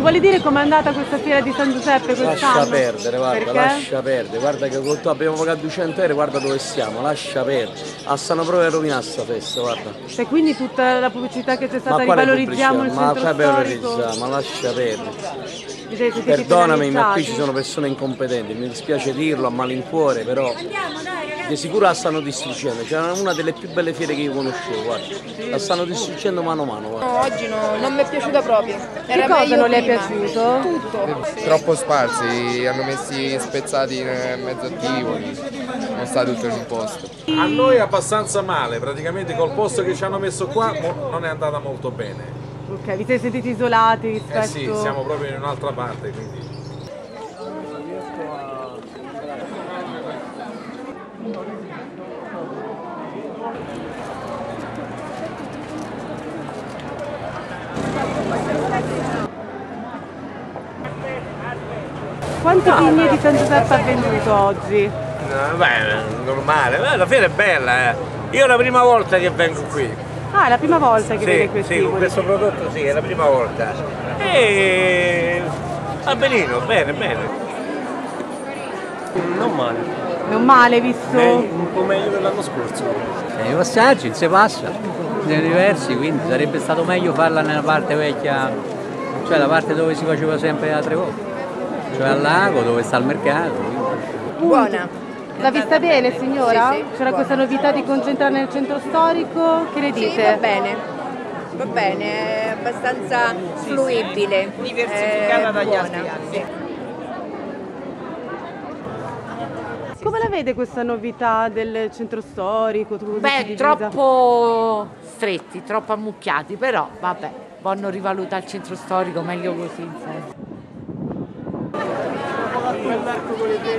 vuole dire com'è andata questa fiera di San Giuseppe quest'anno? Lascia perdere, guarda, Perché? lascia perdere, guarda che con tu abbiamo pagato 200 euro, guarda dove siamo, lascia perdere. Ah, stanno proprio a rovinare sta festa, guarda. Cioè, quindi tutta la pubblicità che c'è stata, quale rivalorizziamo il pubblicità? Ma centro qua storico? valorizza, ma lascia perdere. Perdonami, ma qui ci sono persone incompetenti, mi dispiace dirlo a malincuore, però di sicuro la stanno distruggendo. C'era una delle più belle fiere che io conoscevo, guarda. La stanno distruggendo mano a mano. No, oggi no, non mi è piaciuta proprio. Che Era cosa non le è piaciuto? Tutto. troppo sparsi, hanno messi spezzati in mezzo a Tivoli, non sta tutto in un posto. A noi abbastanza male, praticamente col posto che ci hanno messo qua non è andata molto bene. Ok, vi siete sentiti isolati rispetto... Eh sì, siamo proprio in un'altra parte, quindi. Quanti pigni di San Giuseppe ha venduto oggi? No, beh, normale, Beh, la fiera è bella, eh. Io è la prima volta che vengo qui. Ah, è la prima volta che vede Sì, questi sì, con questo prodotto sì, è la prima volta. E va benino, bene, bene. Non male, Non male, visto... un po' meglio dell'anno scorso. I passaggi non si passa, sono diversi, quindi sarebbe stato meglio farla nella parte vecchia, cioè la parte dove si faceva sempre la tre volte, cioè al lago dove sta il mercato. Buona. L'ha vista bene, signora? Sì, sì, C'era questa novità di concentrare nel centro storico? Che ne Sì, dite? va bene. Va bene, è abbastanza fruibile. Diversificata dagli altri anni. Come la vede questa novità del centro storico? Beh, troppo stretti, troppo ammucchiati, però vabbè, vanno rivalutare il centro storico, meglio così. insomma.